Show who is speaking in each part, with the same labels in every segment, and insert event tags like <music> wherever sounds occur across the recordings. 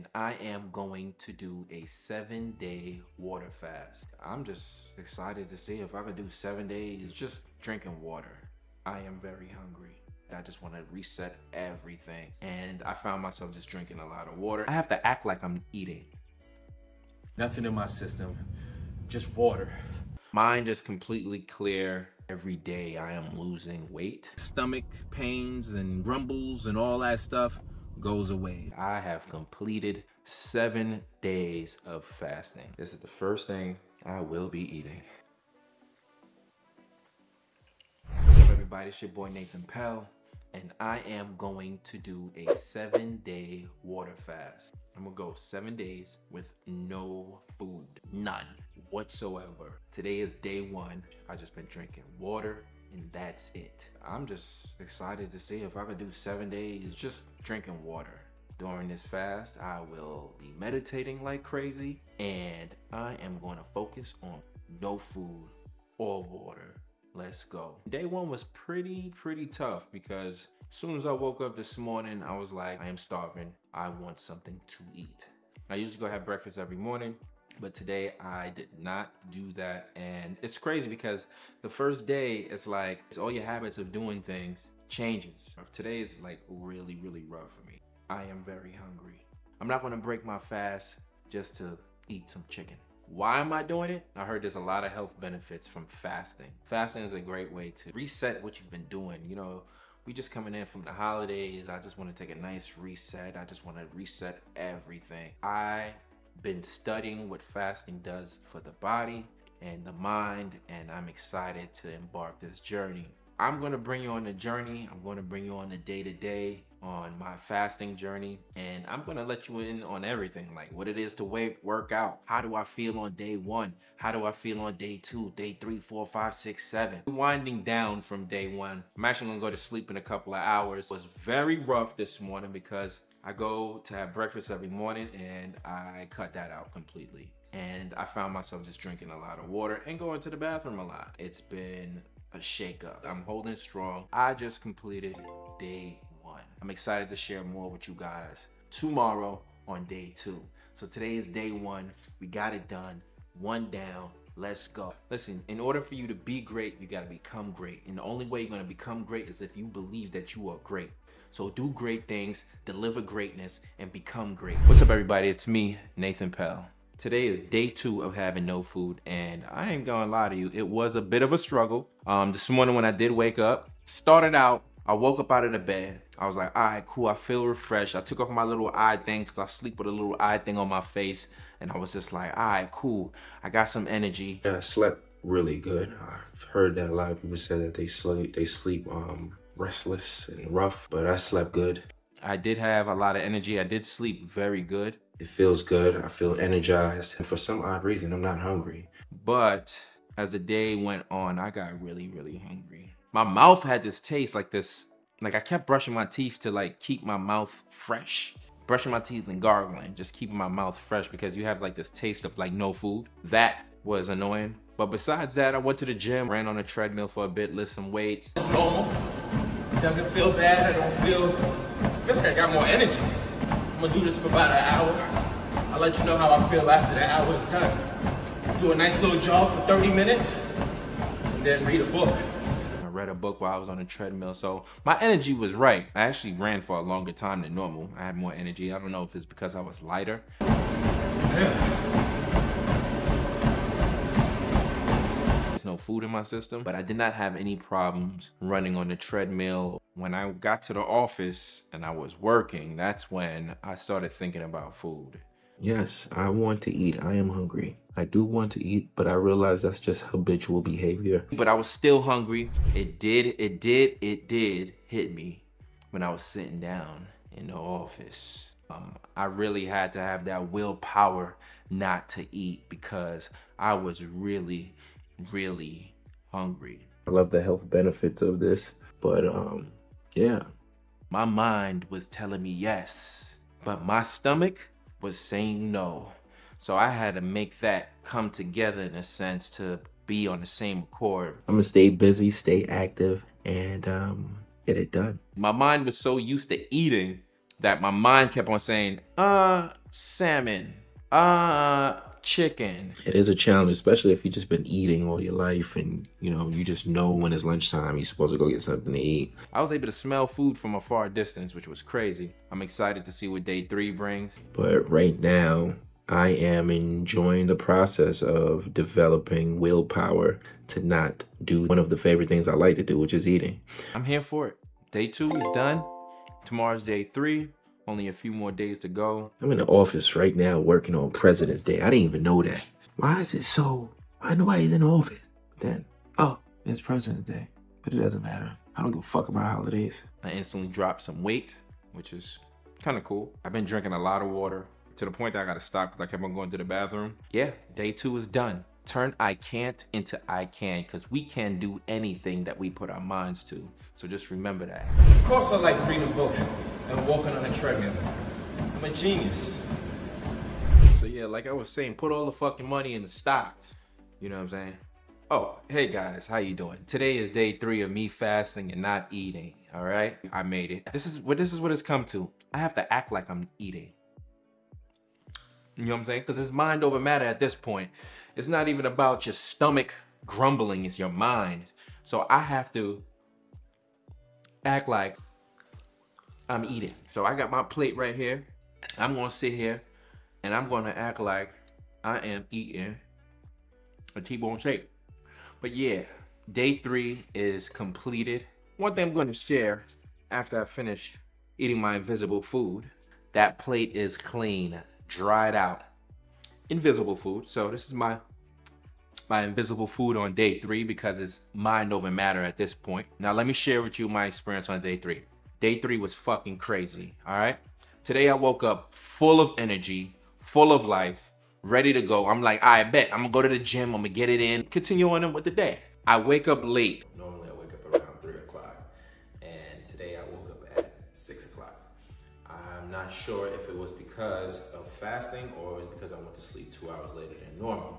Speaker 1: and I am going to do a seven day water fast. I'm just excited to see if I could do seven days just drinking water. I am very hungry. I just want to reset everything. And I found myself just drinking a lot of water. I have to act like I'm eating. Nothing in my system, just water. Mind is completely clear. Every day I am losing weight. Stomach pains and grumbles and all that stuff goes away. I have completed seven days of fasting. This is the first thing I will be eating. What's up everybody, it's your boy Nathan Pelle and I am going to do a seven day water fast. I'm gonna go seven days with no food, none whatsoever. Today is day one. I just been drinking water and that's it. I'm just excited to see if I could do seven days just drinking water. During this fast, I will be meditating like crazy and I am going to focus on no food or water let's go. Day one was pretty, pretty tough because as soon as I woke up this morning, I was like, I am starving. I want something to eat. I usually go have breakfast every morning, but today I did not do that. And it's crazy because the first day it's like, it's all your habits of doing things changes. Today is like really, really rough for me. I am very hungry. I'm not gonna break my fast just to eat some chicken. Why am I doing it? I heard there's a lot of health benefits from fasting. Fasting is a great way to reset what you've been doing. You know, we just coming in from the holidays. I just want to take a nice reset. I just want to reset everything. I been studying what fasting does for the body and the mind and I'm excited to embark this journey. I'm going to bring you on the journey. I'm going to bring you on the day to day on my fasting journey and I'm going to let you in on everything like what it is to work work out. How do I feel on day one? How do I feel on day two, day three, four, five, six, seven? Winding down from day one. I'm actually going to go to sleep in a couple of hours. It was very rough this morning because I go to have breakfast every morning and I cut that out completely and I found myself just drinking a lot of water and going to the bathroom a lot. It's been a shakeup. I'm holding strong. I just completed day one. I'm excited to share more with you guys tomorrow on day two. So today is day one. We got it done. One down. Let's go. Listen, in order for you to be great, you got to become great. And the only way you're going to become great is if you believe that you are great. So do great things, deliver greatness, and become great. What's up, everybody? It's me, Nathan Pelle. Today is day two of having no food, and I ain't gonna lie to you, it was a bit of a struggle. Um, this morning when I did wake up, started out, I woke up out of the bed. I was like, all right, cool, I feel refreshed. I took off my little eye thing because I sleep with a little eye thing on my face, and I was just like, all right, cool, I got some energy.
Speaker 2: Yeah, I slept really good. I've heard that a lot of people say that they sleep, they sleep um, restless and rough, but I slept good.
Speaker 1: I did have a lot of energy. I did sleep very good.
Speaker 2: It feels good. I feel energized. And for some odd reason, I'm not hungry.
Speaker 1: But as the day went on, I got really, really hungry. My mouth had this taste like this, like I kept brushing my teeth to like keep my mouth fresh. Brushing my teeth and gargling, just keeping my mouth fresh because you have like this taste of like no food. That was annoying. But besides that, I went to the gym, ran on a treadmill for a bit, lift some weights.
Speaker 3: It's normal. It doesn't feel bad. I don't feel, I feel like I got more energy. I'm gonna do this for about an hour. I'll let you know how I feel after the hour is done. Do a nice little jog for 30 minutes, and then read a book.
Speaker 1: I read a book while I was on the treadmill, so my energy was right. I actually ran for a longer time than normal. I had more energy. I don't know if it's because I was lighter. Yeah. No food in my system, but I did not have any problems running on the treadmill. When I got to the office and I was working, that's when I started thinking about food.
Speaker 2: Yes, I want to eat. I am hungry. I do want to eat, but I realize that's just habitual behavior.
Speaker 1: But I was still hungry. It did, it did, it did hit me when I was sitting down in the office. Um, I really had to have that willpower not to eat because I was really, really hungry.
Speaker 2: I love the health benefits of this, but um, yeah.
Speaker 1: My mind was telling me yes, but my stomach was saying no. So I had to make that come together in a sense to be on the same accord.
Speaker 2: I'm gonna stay busy, stay active, and um, get it done.
Speaker 1: My mind was so used to eating that my mind kept on saying, uh, salmon, uh, chicken.
Speaker 2: It is a challenge, especially if you've just been eating all your life and you know you just know when it's lunchtime you're supposed to go get something to eat.
Speaker 1: I was able to smell food from a far distance, which was crazy. I'm excited to see what day three brings.
Speaker 2: But right now, I am enjoying the process of developing willpower to not do one of the favorite things I like to do, which is eating.
Speaker 1: I'm here for it. Day two is done. Tomorrow's day three. Only a few more days to go.
Speaker 2: I'm in the office right now working on President's Day. I didn't even know that. Why is it so? Why nobody's in the office? Then, oh, it's President's Day. But it doesn't matter. I don't give a fuck about holidays.
Speaker 1: I instantly dropped some weight, which is kind of cool. I've been drinking a lot of water to the point that I gotta stop because I kept on going to the bathroom. Yeah, day two is done. Turn I can't into I can because we can do anything that we put our minds to. So just remember that.
Speaker 3: Of course I like reading books and walking on a treadmill. I'm a genius.
Speaker 1: So yeah, like I was saying, put all the fucking money in the stocks. You know what I'm saying? Oh, hey guys, how you doing? Today is day three of me fasting and not eating. All right, I made it. This is what this is what it's come to. I have to act like I'm eating. You know what I'm saying? Because it's mind over matter at this point. It's not even about your stomach grumbling, it's your mind. So I have to act like I'm eating. So I got my plate right here. I'm gonna sit here and I'm gonna act like I am eating a T-bone steak. But yeah, day three is completed. One thing I'm gonna share after I finish eating my invisible food, that plate is clean, dried out. Invisible food. So this is my my invisible food on day three because it's mind over matter at this point. Now let me share with you my experience on day three. Day three was fucking crazy, all right? Today I woke up full of energy, full of life, ready to go. I'm like, I bet I'm gonna go to the gym, I'm gonna get it in, continue on with the day. I wake up late.
Speaker 2: Normally I wake up around three o'clock and today I woke up at six o'clock. I'm not sure if because of fasting or it because I went to sleep two hours later than normal.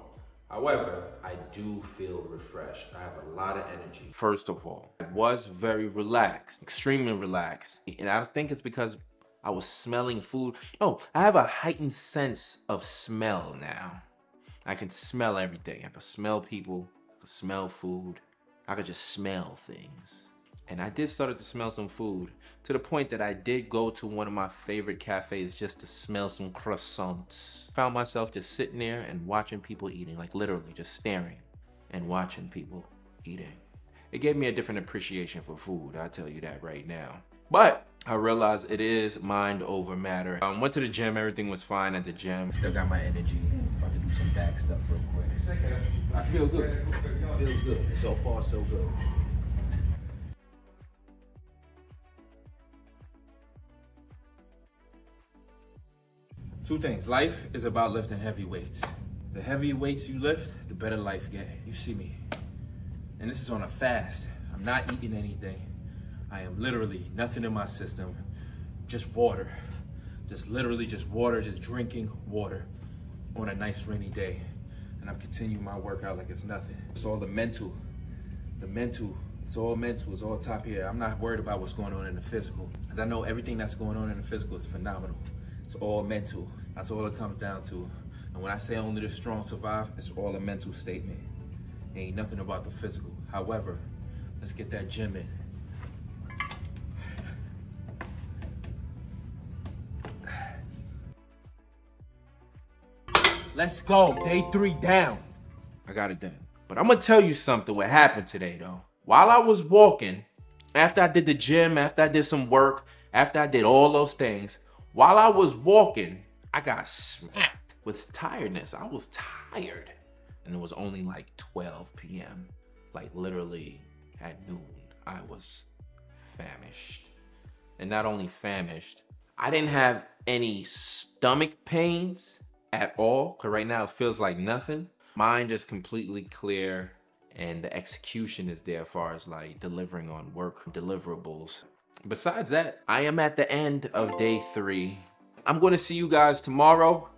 Speaker 2: However, I do feel refreshed. I have a lot of energy.
Speaker 1: First of all, I was very relaxed, extremely relaxed. And I think it's because I was smelling food. Oh, I have a heightened sense of smell now. I can smell everything. I can smell people, I can smell food. I could just smell things. And I did start to smell some food to the point that I did go to one of my favorite cafes just to smell some croissants. Found myself just sitting there and watching people eating, like literally just staring and watching people eating. It gave me a different appreciation for food, I'll tell you that right now. But I realized it is mind over matter. I um, went to the gym, everything was fine at the gym. Still got my energy. About to do some back stuff real quick. I feel good. Feels good. So far, so good.
Speaker 3: Two things. Life is about lifting heavy weights. The heavier weights you lift, the better life get. You see me. And this is on a fast. I'm not eating anything. I am literally nothing in my system. Just water. Just literally just water, just drinking water on a nice rainy day. And I'm continuing my workout like it's nothing. It's all the mental. The mental. It's all mental. It's all top here. I'm not worried about what's going on in the physical. Because I know everything that's going on in the physical is phenomenal. It's all mental. That's all it comes down to. And when I say only the strong survive, it's all a mental statement. Ain't nothing about the physical. However, let's get that gym in. Let's go. Day three down.
Speaker 1: I got it done. But I'm gonna tell you something what happened today though. While I was walking, after I did the gym, after I did some work, after I did all those things, while I was walking, I got smacked with tiredness. I was tired. And it was only like 12 p.m. Like literally at noon, I was famished. And not only famished, I didn't have any stomach pains at all. Cause right now it feels like nothing. Mind is completely clear and the execution is there as far as like delivering on work deliverables. Besides that, I am at the end of day three. I'm going to see you guys tomorrow.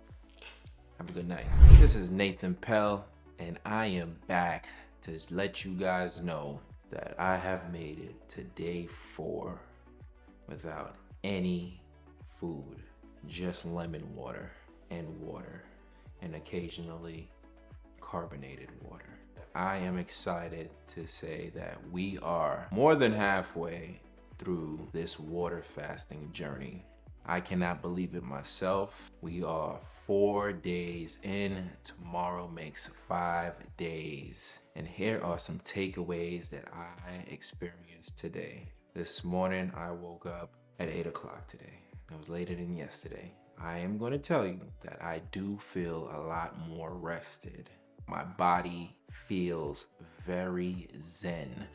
Speaker 1: Have a good night. This is Nathan Pelle, and I am back to let you guys know that I have made it to day four without any food, just lemon water and water, and occasionally carbonated water. I am excited to say that we are more than halfway through this water fasting journey. I cannot believe it myself. We are four days in. Tomorrow makes five days. And here are some takeaways that I experienced today. This morning, I woke up at 8 o'clock today. It was later than yesterday. I am going to tell you that I do feel a lot more rested. My body feels very zen.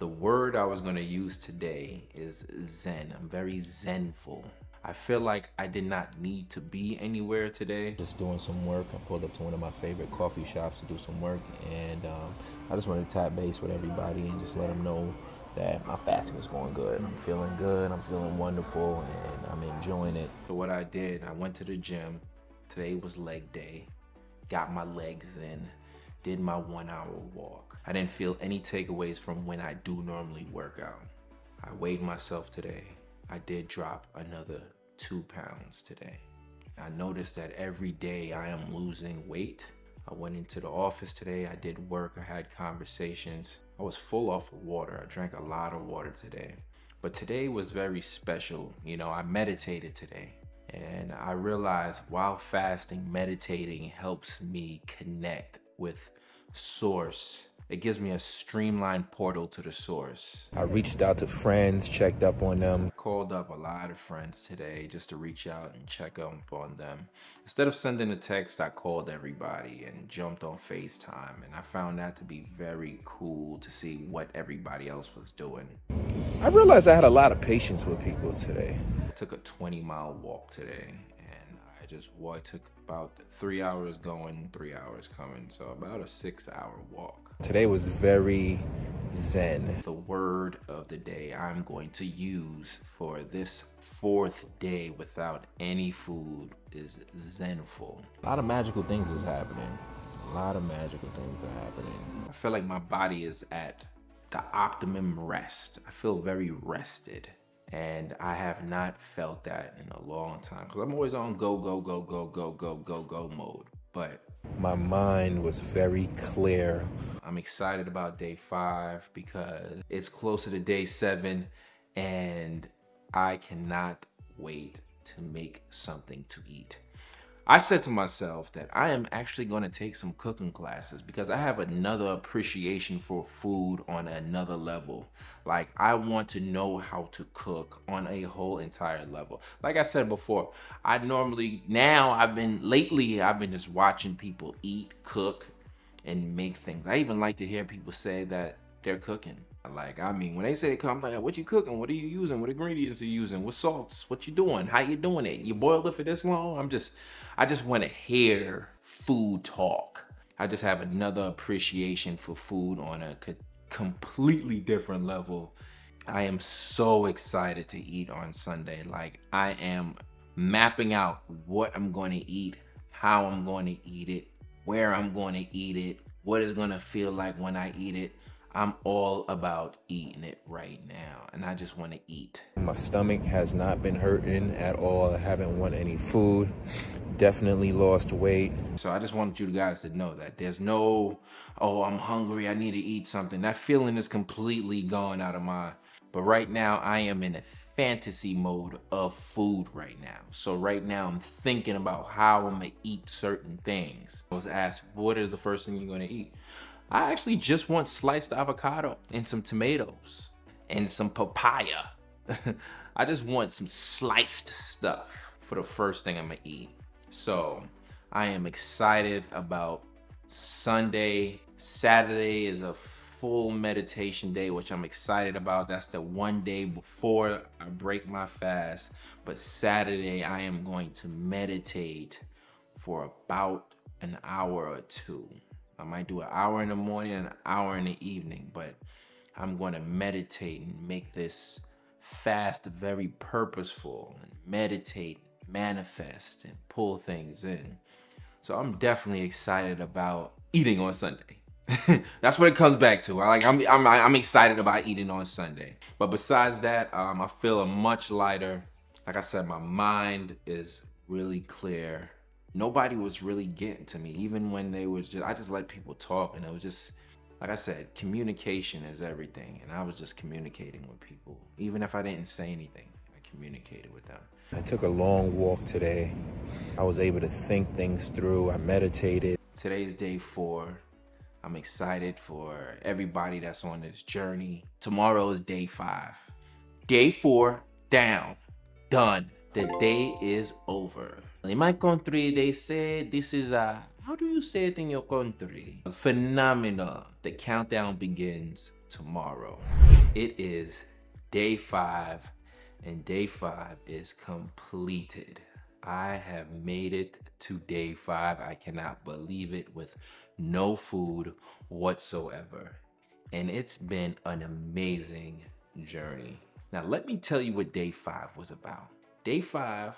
Speaker 1: The word I was going to use today is zen. I'm very zenful. I feel like I did not need to be anywhere today.
Speaker 2: Just doing some work. I pulled up to one of my favorite coffee shops to do some work, and um, I just wanted to tap base with everybody and just let them know that my fasting is going good. I'm feeling good. I'm feeling wonderful, and I'm enjoying it.
Speaker 1: So what I did, I went to the gym. Today was leg day. Got my legs in. Did my one hour walk. I didn't feel any takeaways from when I do normally work out. I weighed myself today. I did drop another two pounds today. I noticed that every day I am losing weight. I went into the office today, I did work, I had conversations. I was full off of water. I drank a lot of water today. But today was very special. You know, I meditated today. And I realized while fasting, meditating helps me connect with source it gives me a streamlined portal to the source.
Speaker 2: I reached out to friends, checked up on them.
Speaker 1: Called up a lot of friends today just to reach out and check up on them. Instead of sending a text, I called everybody and jumped on FaceTime. And I found that to be very cool to see what everybody else was doing.
Speaker 2: I realized I had a lot of patience with people today.
Speaker 1: I took a 20 mile walk today I just walked, took about three hours going, three hours coming. So about a six hour walk.
Speaker 2: Today was very zen.
Speaker 1: The word of the day I'm going to use for this fourth day without any food is zenful.
Speaker 2: A lot of magical things is happening. A lot of magical things are happening.
Speaker 1: I feel like my body is at the optimum rest. I feel very rested. And I have not felt that in a long time because I'm always on go, go, go, go, go, go, go, go mode. But
Speaker 2: my mind was very clear.
Speaker 1: I'm excited about day five because it's closer to day seven and I cannot wait to make something to eat. I said to myself that I am actually going to take some cooking classes because I have another appreciation for food on another level. Like I want to know how to cook on a whole entire level. Like I said before, I normally now I've been lately I've been just watching people eat, cook and make things. I even like to hear people say that they're cooking. Like, I mean, when they say they come, I'm like, what you cooking? What are you using? What ingredients are you using? What salts? What you doing? How you doing it? You boiled it for this long? I'm just, I just want to hear food talk. I just have another appreciation for food on a completely different level. I am so excited to eat on Sunday. Like, I am mapping out what I'm going to eat, how I'm going to eat it, where I'm going to eat it, what it's going to feel like when I eat it I'm all about eating it right now, and I just want to eat.
Speaker 2: My stomach has not been hurting at all. I haven't wanted any food. Definitely lost weight.
Speaker 1: So I just wanted you guys to know that there's no, oh, I'm hungry, I need to eat something. That feeling is completely gone out of my, but right now I am in a fantasy mode of food right now. So right now I'm thinking about how I'm gonna eat certain things. I was asked, what is the first thing you're gonna eat? I actually just want sliced avocado and some tomatoes and some papaya. <laughs> I just want some sliced stuff for the first thing I'm gonna eat. So I am excited about Sunday. Saturday is a full meditation day, which I'm excited about. That's the one day before I break my fast. But Saturday, I am going to meditate for about an hour or two. I might do an hour in the morning and an hour in the evening, but I'm going to meditate and make this fast very purposeful and meditate, manifest, and pull things in. So I'm definitely excited about eating on Sunday. <laughs> That's what it comes back to. I like I'm, I'm I'm excited about eating on Sunday. But besides that, um, I feel a much lighter Like I said, my mind is really clear. Nobody was really getting to me, even when they was just, I just let people talk and it was just, like I said, communication is everything. And I was just communicating with people. Even if I didn't say anything, I communicated with them.
Speaker 4: I took a long walk today. I was able to think things through. I meditated.
Speaker 1: today is day four. I'm excited for everybody that's on this journey. Tomorrow is day five. Day four, down, done. The day is over. In my country, they say this is a, how do you say it in your country? Phenomenal. The countdown begins tomorrow. It is day five and day five is completed. I have made it to day five. I cannot believe it with no food whatsoever. And it's been an amazing journey. Now, let me tell you what day five was about. Day five,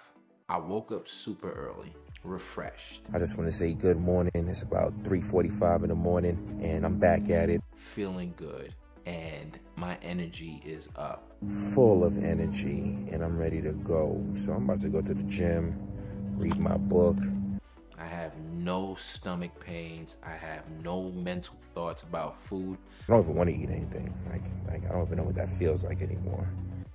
Speaker 1: I woke up super early, refreshed.
Speaker 4: I just want to say good morning. It's about 3.45 in the morning and I'm back at it.
Speaker 1: Feeling good and my energy is up.
Speaker 4: Full of energy and I'm ready to go. So I'm about to go to the gym, read my book.
Speaker 1: I have no stomach pains. I have no mental thoughts about food.
Speaker 4: I don't even want to eat anything. Like, like I don't even know what that feels like anymore.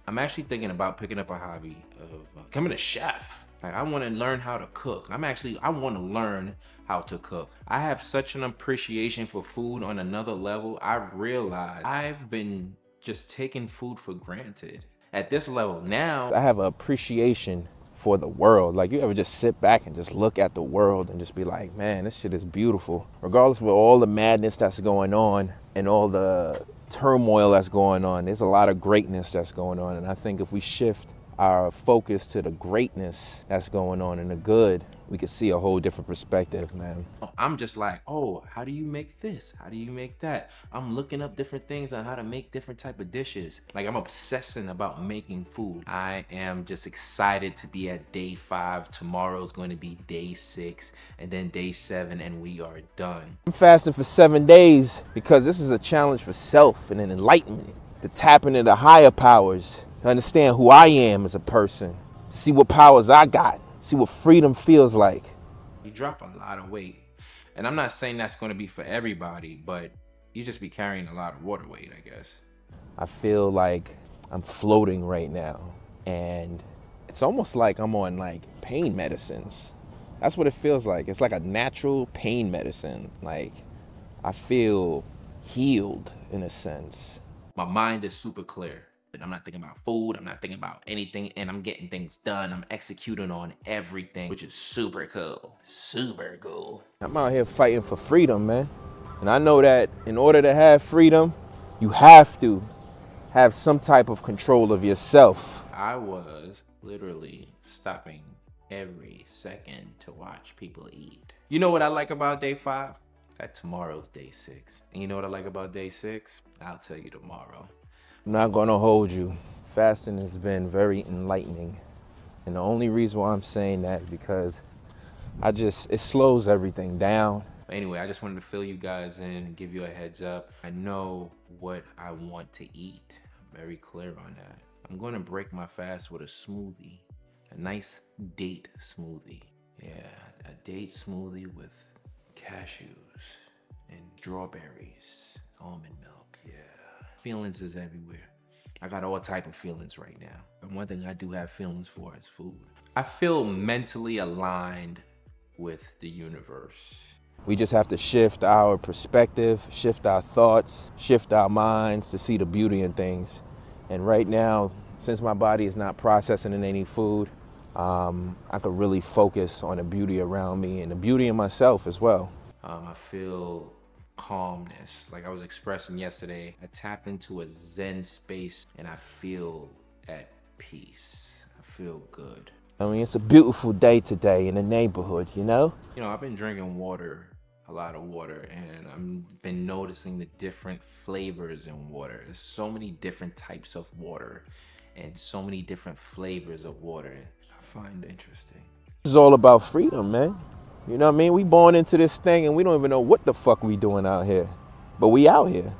Speaker 1: I'm actually thinking about picking up a hobby of uh, becoming a chef. Like I want to learn how to cook. I'm actually I want to learn how to cook. I have such an appreciation for food on another level. I realize I've been just taking food for granted. At this level now,
Speaker 4: I have appreciation for the world. Like you ever just sit back and just look at the world and just be like, man, this shit is beautiful. Regardless of all the madness that's going on and all the turmoil that's going on, there's a lot of greatness that's going on. And I think if we shift our focus to the greatness that's going on and the good, we could see a whole different perspective, man.
Speaker 1: I'm just like, oh, how do you make this? How do you make that? I'm looking up different things on how to make different type of dishes. Like I'm obsessing about making food. I am just excited to be at day five. Tomorrow's going to be day six and then day seven and we are done.
Speaker 4: I'm fasting for seven days because this is a challenge for self and an enlightenment to tap into the higher powers to understand who I am as a person, to see what powers I got, see what freedom feels like.
Speaker 1: You drop a lot of weight. And I'm not saying that's going to be for everybody, but you just be carrying a lot of water weight, I guess.
Speaker 4: I feel like I'm floating right now. And it's almost like I'm on like pain medicines. That's what it feels like. It's like a natural pain medicine. Like I feel healed in a sense.
Speaker 1: My mind is super clear. I'm not thinking about food. I'm not thinking about anything. And I'm getting things done. I'm executing on everything, which is super cool. Super cool.
Speaker 4: I'm out here fighting for freedom, man. And I know that in order to have freedom, you have to have some type of control of yourself.
Speaker 1: I was literally stopping every second to watch people eat. You know what I like about day five? That tomorrow's day six. And you know what I like about day six? I'll tell you tomorrow.
Speaker 4: I'm not gonna hold you. Fasting has been very enlightening. And the only reason why I'm saying that is because I just, it slows everything down.
Speaker 1: Anyway, I just wanted to fill you guys in and give you a heads up. I know what I want to eat. Very clear on that. I'm gonna break my fast with a smoothie, a nice date smoothie. Yeah, a date smoothie with cashews and strawberries, almond milk feelings is everywhere. I got all type of feelings right now. And one thing I do have feelings for is food. I feel mentally aligned with the universe.
Speaker 4: We just have to shift our perspective, shift our thoughts, shift our minds to see the beauty in things. And right now, since my body is not processing in any food, um, I could really focus on the beauty around me and the beauty in myself as well.
Speaker 1: Um, I feel calmness. Like I was expressing yesterday, I tap into a Zen space and I feel at peace. I feel good.
Speaker 4: I mean, it's a beautiful day today in the neighborhood, you know?
Speaker 1: You know, I've been drinking water, a lot of water, and I've been noticing the different flavors in water. There's so many different types of water and so many different flavors of water. I find interesting.
Speaker 4: This is all about freedom, man. You know what I mean? We born into this thing and we don't even know what the fuck we doing out here. But we out here.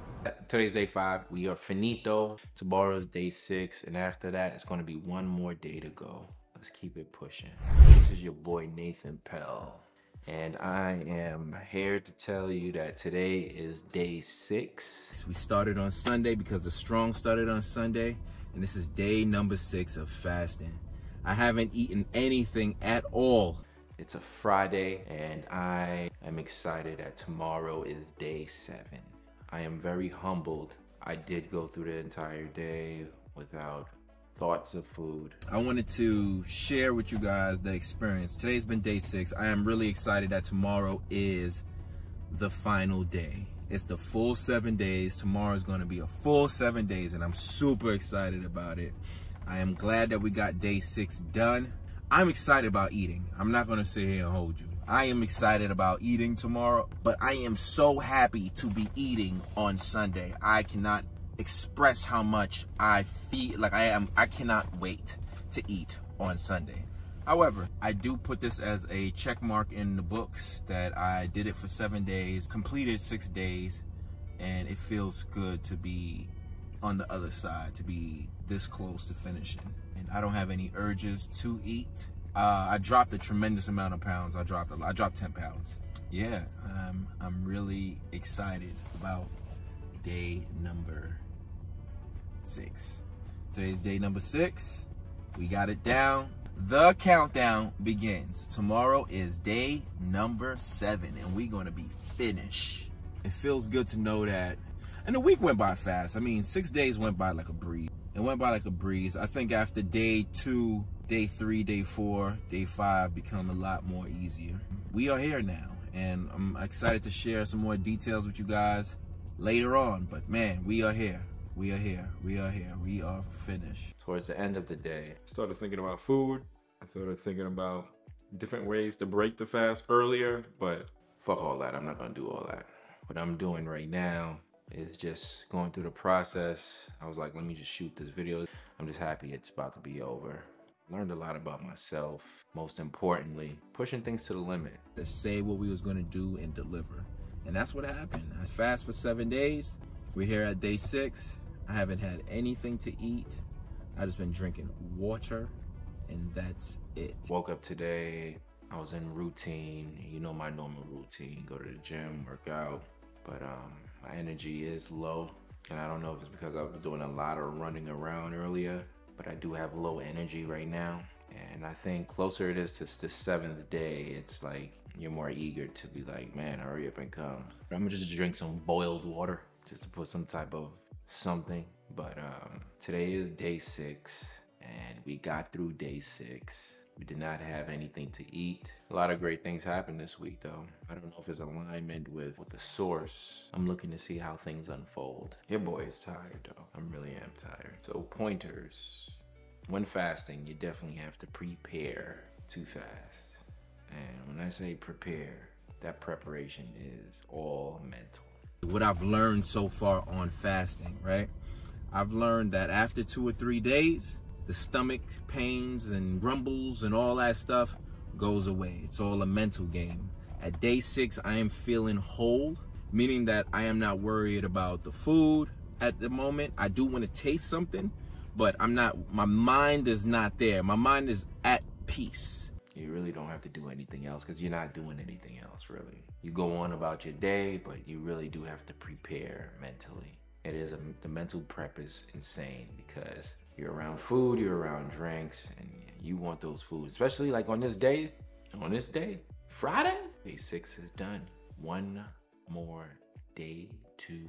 Speaker 1: Today's day five. We are finito. Tomorrow's day six. And after that, it's going to be one more day to go. Let's keep it pushing. This is your boy Nathan Pelle. And I am here to tell you that today is day six.
Speaker 4: We started on Sunday because the strong started on Sunday. And this is day number six of fasting. I haven't eaten anything at all.
Speaker 1: It's a Friday and I am excited that tomorrow is day seven. I am very humbled. I did go through the entire day without thoughts of food.
Speaker 4: I wanted to share with you guys the experience. Today's been day six. I am really excited that tomorrow is the final day. It's the full seven days. Tomorrow is going to be a full seven days, and I'm super excited about it. I am glad that we got day six done. I'm excited about eating. I'm not to sit here and hold you. I am excited about eating tomorrow, but I am so happy to be eating on Sunday. I cannot express how much I feel like I am I cannot wait to eat on Sunday. However, I do put this as a check mark in the books that I did it for 7 days, completed 6 days, and it feels good to be on the other side, to be this close to finishing. And I don't have any urges to eat. Uh, I dropped a tremendous amount of pounds. I dropped a, I dropped 10 pounds. Yeah, um, I'm really excited about day number six. Today's day number six. We got it down. The countdown begins. Tomorrow is day number seven, and we're going to be finished. It feels good to know that. And the week went by fast. I mean, six days went by like a breeze. It went by like a breeze. I think after day two, day three, day four, day five become a lot more easier. We are here now, and I'm excited to share some more details with you guys later on. But man, we are here. We are here. We are here. We are finished.
Speaker 1: Towards the end of the day, I
Speaker 5: started thinking about food. I started thinking about different ways to break the fast earlier, but
Speaker 1: fuck all that. I'm not gonna do all that. What I'm doing right now is just going through the process. I was like, let me just shoot this video. I'm just happy it's about to be over. Learned a lot about myself. Most importantly, pushing things to the limit.
Speaker 4: To say what we was gonna do and deliver. And that's what happened. I fast for seven days. We're here at day six. I haven't had anything to eat. I just been drinking water and that's it.
Speaker 1: Woke up today, I was in routine, you know my normal routine, go to the gym, work out, but um, my energy is low. And I don't know if it's because I was doing a lot of running around earlier, but I do have low energy right now. And I think closer it is to the seventh day, it's like you're more eager to be like, man, hurry up and come. I'm gonna just drink some boiled water just to put some type of something. But um, today is day six, and we got through day six. We did not have anything to eat. A lot of great things happened this week, though. I don't know if it's alignment with, with the source. I'm looking to see how things unfold. Your boy is tired, though. I really am tired. So, pointers. When fasting, you definitely have to prepare to fast. And when I say prepare, that preparation is all mental.
Speaker 4: What I've learned so far on fasting, right? I've learned that after two or three days, the stomach pains and grumbles and all that stuff goes away. It's all a mental game. At day six, I am feeling whole, meaning that I am not worried about the food at the moment. I do want to taste something, but I'm not, my mind is not there. My mind is at peace.
Speaker 1: You really don't have to do anything else because you're not doing anything else, really. You go on about your day, but you really do have to prepare mentally. It is a, the mental prep is insane because you're around food, you're around drinks, and you want those foods, especially like on this day, on this day, Friday, day six is done. One more day to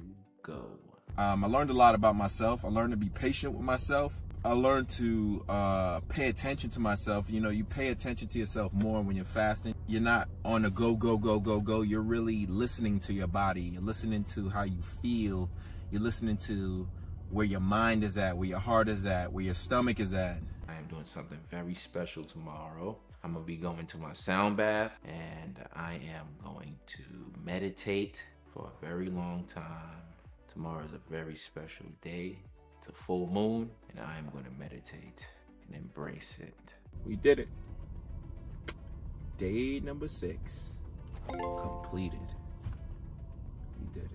Speaker 1: go.
Speaker 4: Um, I learned a lot about myself. I learned to be patient with myself. I learned to uh, pay attention to myself. You know, you pay attention to yourself more when you're fasting. You're not on a go, go, go, go, go. You're really listening to your body. You're listening to how you feel. You're listening to where your mind is at, where your heart is at, where your stomach is at.
Speaker 1: I am doing something very special tomorrow. I'm gonna be going to my sound bath and I am going to meditate for a very long time. Tomorrow is a very special day. It's a full moon and I am gonna meditate and embrace it.
Speaker 4: We did it. Day number six completed. We did it.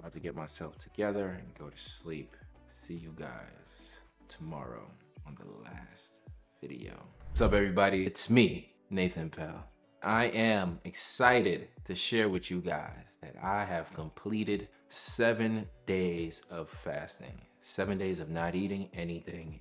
Speaker 1: About to get myself together and go to sleep. See you guys tomorrow on the last video. What's up, everybody? It's me, Nathan Pelle. I am excited to share with you guys that I have completed seven days of fasting, seven days of not eating anything.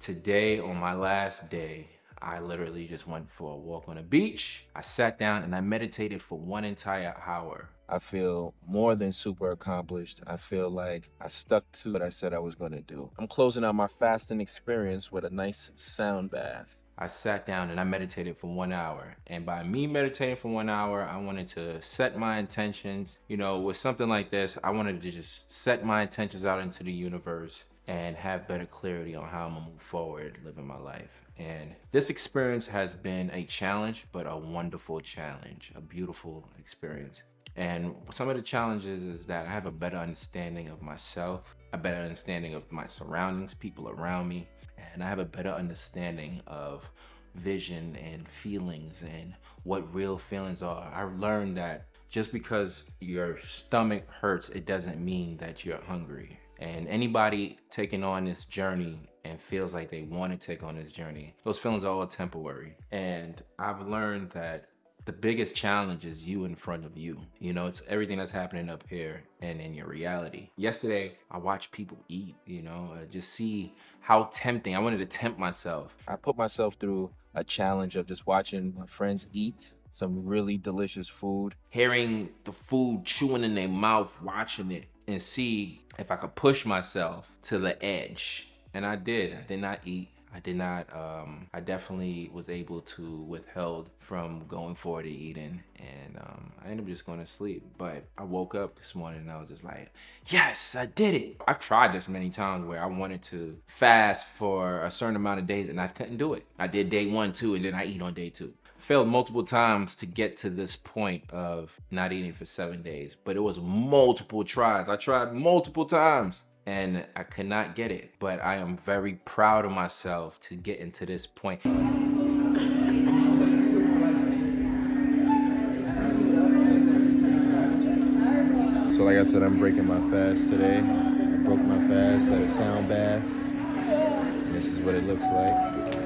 Speaker 1: Today, on my last day, I literally just went for a walk on a beach. I sat down and I meditated for one entire hour.
Speaker 4: I feel more than super accomplished. I feel like I stuck to what I said I was going to do. I'm closing out my fasting experience with a nice sound bath.
Speaker 1: I sat down and I meditated for one hour. And by me meditating for one hour, I wanted to set my intentions. You know, with something like this, I wanted to just set my intentions out into the universe and have better clarity on how I'm gonna move forward living my life. And this experience has been a challenge, but a wonderful challenge, a beautiful experience. And some of the challenges is that I have a better understanding of myself, a better understanding of my surroundings, people around me, and I have a better understanding of vision and feelings and what real feelings are. I've learned that just because your stomach hurts, it doesn't mean that you're hungry. And anybody taking on this journey and feels like they want to take on this journey, those feelings are all temporary. And I've learned that the biggest challenge is you in front of you. You know, it's everything that's happening up here and in your reality. Yesterday, I watched people eat, you know, uh, just see how tempting. I wanted to tempt myself.
Speaker 4: I put myself through a challenge of just watching my friends eat some really delicious food.
Speaker 1: Hearing the food chewing in their mouth, watching it, and see if I could push myself to the edge. And I did. I did not eat. I did not, um, I definitely was able to withheld from going forward to eating and um, I ended up just going to sleep. But I woke up this morning and I was just like, yes, I did it. I've tried this many times where I wanted to fast for a certain amount of days and I couldn't do it. I did day one, two, and then I eat on day two failed multiple times to get to this point of not eating for seven days, but it was multiple tries. I tried multiple times and I could not get it. But I am very proud of myself to get into this point.
Speaker 4: So like I said, I'm breaking my fast today. I broke my fast at a sound bath. This is what it looks like.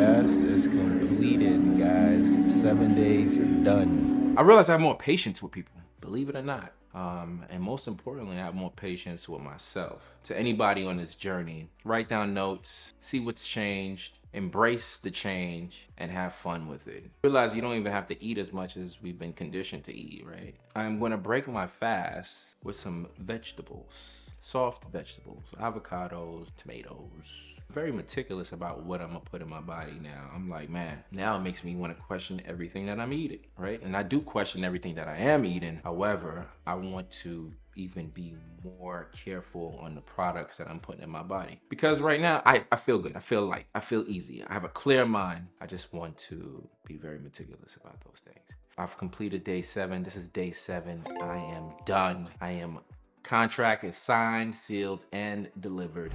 Speaker 4: Fast is completed, guys. Seven days done.
Speaker 1: I realize I have more patience with people, believe it or not. Um, and most importantly, I have more patience with myself. To anybody on this journey, write down notes, see what's changed, embrace the change, and have fun with it. Realize you don't even have to eat as much as we've been conditioned to eat, right? I'm gonna break my fast with some vegetables, soft vegetables, avocados, tomatoes, very meticulous about what I'm gonna put in my body now. I'm like, man, now it makes me want to question everything that I'm eating, right? And I do question everything that I am eating. However, I want to even be more careful on the products that I'm putting in my body. Because right now, I, I feel good. I feel light. I feel easy. I have a clear mind. I just want to be very meticulous about those things. I've completed day seven. This is day seven. I am done. I am contract is signed, sealed, and delivered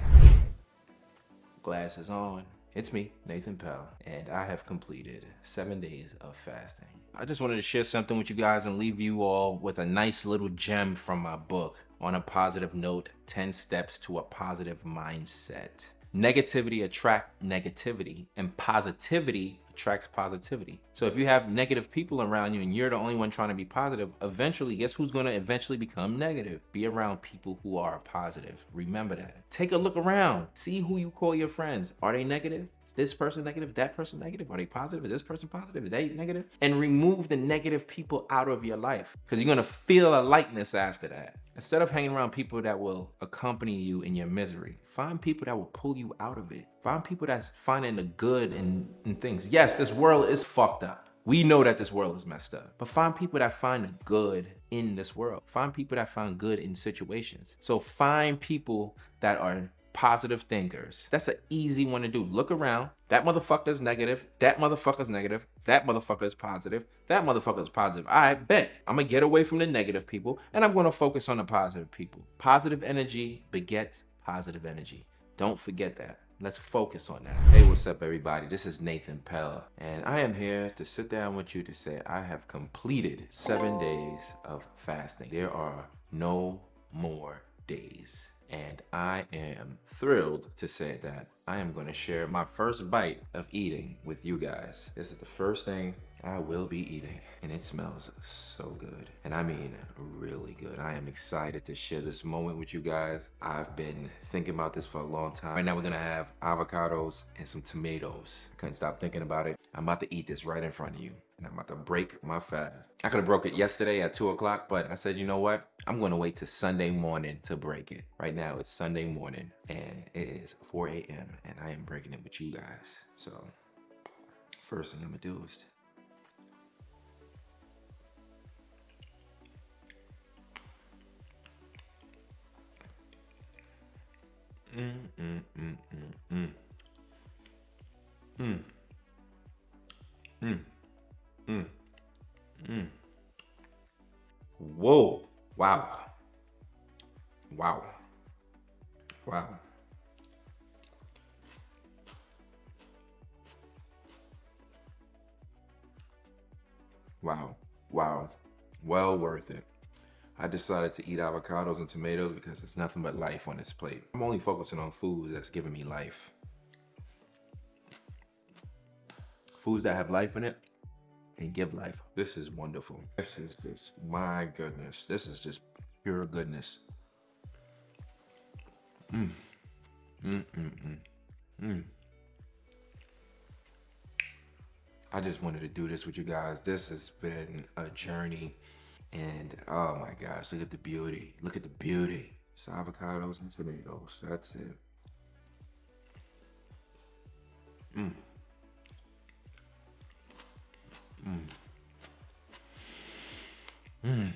Speaker 1: glasses on. It's me, Nathan Pelle, and I have completed seven days of fasting. I just wanted to share something with you guys and leave you all with a nice little gem from my book on a positive note 10 steps to a positive mindset. Negativity attract negativity and positivity attracts positivity. So if you have negative people around you and you're the only one trying to be positive, eventually, guess who's going to eventually become negative? Be around people who are positive. Remember that. Take a look around. See who you call your friends. Are they negative? Is this person negative? That person negative? Are they positive? Is this person positive? Is they negative? And remove the negative people out of your life because you're going to feel a lightness after that. Instead of hanging around people that will accompany you in your misery, find people that will pull you out of it. Find people that's finding the good in, in things. Yes, this world is fucked up. We know that this world is messed up, but find people that find the good in this world. Find people that find good in situations. So find people that are positive thinkers. That's an easy one to do. Look around. That motherfucker's negative. That motherfucker's negative. That motherfucker is positive. That mother is positive. I bet I'm gonna get away from the negative people and I'm gonna focus on the positive people. Positive energy begets positive energy. Don't forget that. Let's focus on that. Hey, what's up, everybody? This is Nathan Pelle, and I am here to sit down with you to say I have completed seven days of fasting. There are no more days. And I am thrilled to say that I am going to share my first bite of eating with you guys. This is the first thing I will be eating, and it smells so good. And I mean, really good. I am excited to share this moment with you guys. I've been thinking about this for a long time. Right now, we're gonna have avocados and some tomatoes. Couldn't stop thinking about it. I'm about to eat this right in front of you. And I'm about to break my fast. I could have broke it yesterday at two o'clock, but I said, you know what? I'm gonna wait till Sunday morning to break it. Right now it's Sunday morning and it is 4 a.m. and I am breaking it with you guys. So first thing I'm gonna do is Mm, mm, mm, mm, mm. Mm. Mm. Mm. Mm. Whoa. Wow. Wow. Wow. Wow. Wow. Well worth it. I decided to eat avocados and tomatoes because it's nothing but life on this plate. I'm only focusing on foods that's giving me life. Foods that have life in it and give life. This is wonderful. This is this, my goodness. This is just pure goodness. Mm. Mm, mm, mm. Mm. I just wanted to do this with you guys. This has been a journey and oh my gosh, look at the beauty. Look at the beauty. It's avocados and tomatoes. That's it. Mmm. Mmm. Mmm.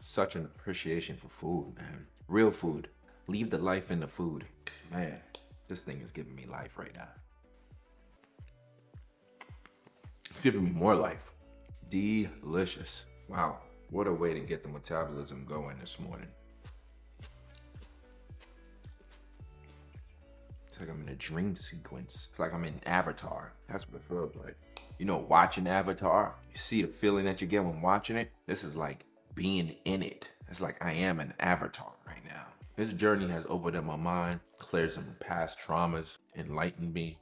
Speaker 1: Such an appreciation for food, man. Real food. Leave the life in the food. Man, this thing is giving me life right now. It's giving me more life. Delicious. Wow, what a way to get the metabolism going this morning. It's like I'm in a dream sequence. It's like I'm in Avatar. That's what it feels like. You know, watching Avatar, you see the feeling that you get when watching it? This is like being in it. It's like I am an avatar right now. This journey has opened up my mind, cleared some past traumas, enlightened me,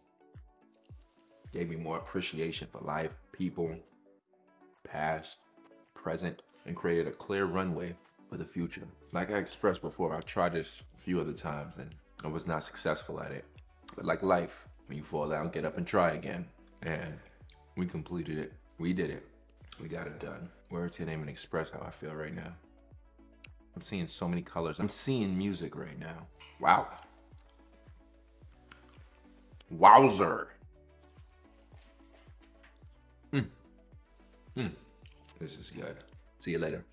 Speaker 1: gave me more appreciation for life, people, past, present, and created a clear runway for the future. Like I expressed before, I tried this a few other times and I was not successful at it. But like life, when you fall down, get up and try again. And we completed it. We did it. We got it done. Words can't even express how I feel right now. I'm seeing so many colors. I'm seeing music right now. Wow. Wowzer. Mm. Mm. This is good. See you later.